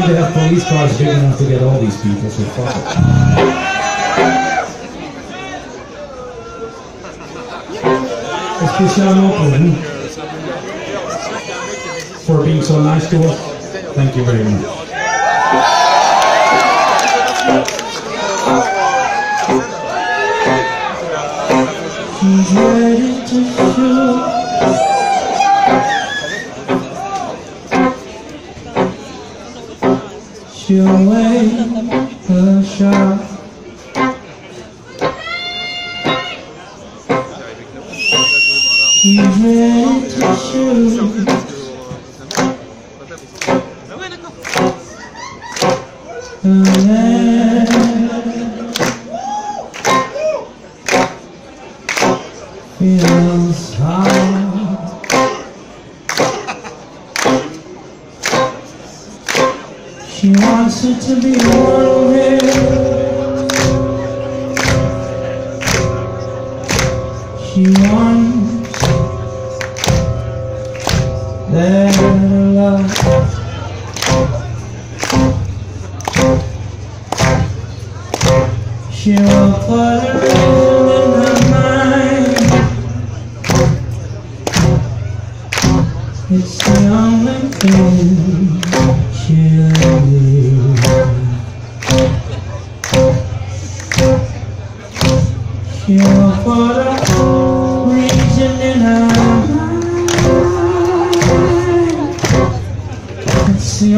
think they have police cars big enough to get all these people, so fuck it. Open hmm? for being so nice to us. Thank you very much. She's ready She'll wait her shot. She's ready to shoot. And it to be one. She wants their love. She will put a reason in her mind. It's the only thing she'll. Will put a reason in her mind. It's the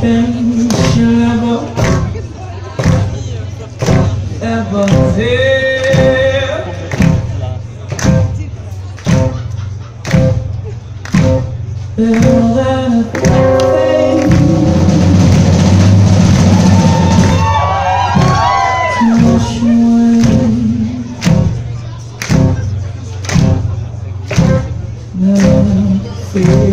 thing away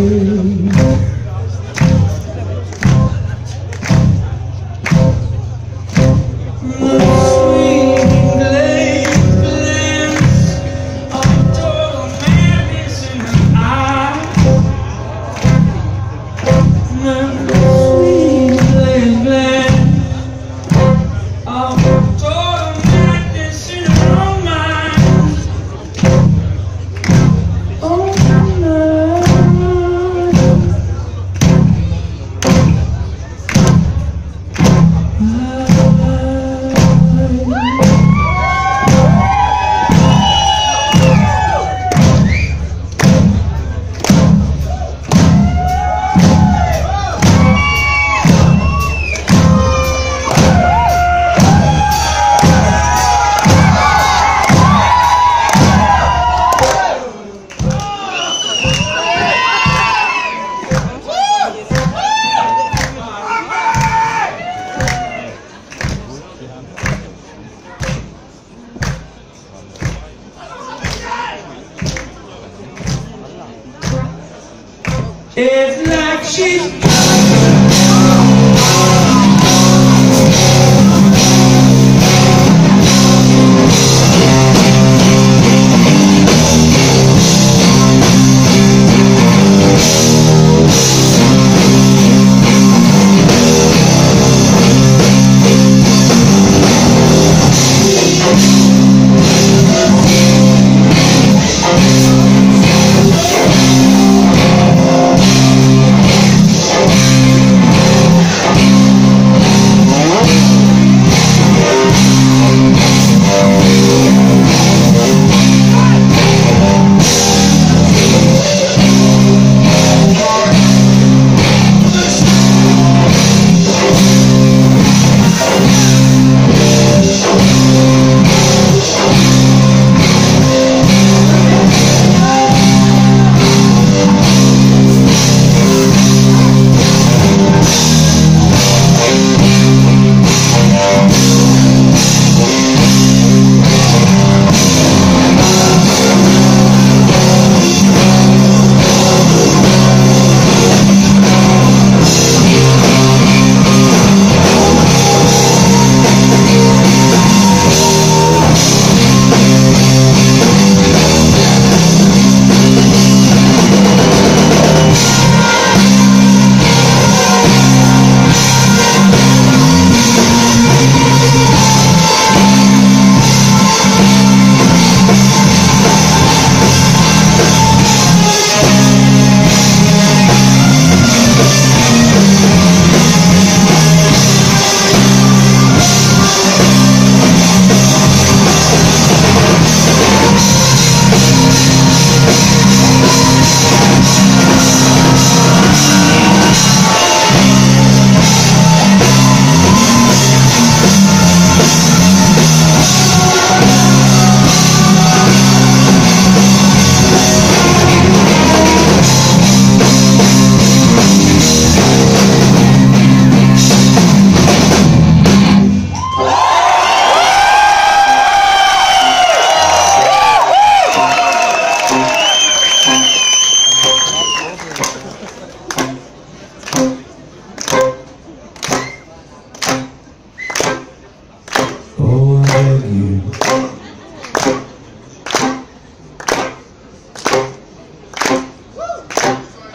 It's like she's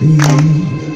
你。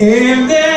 In there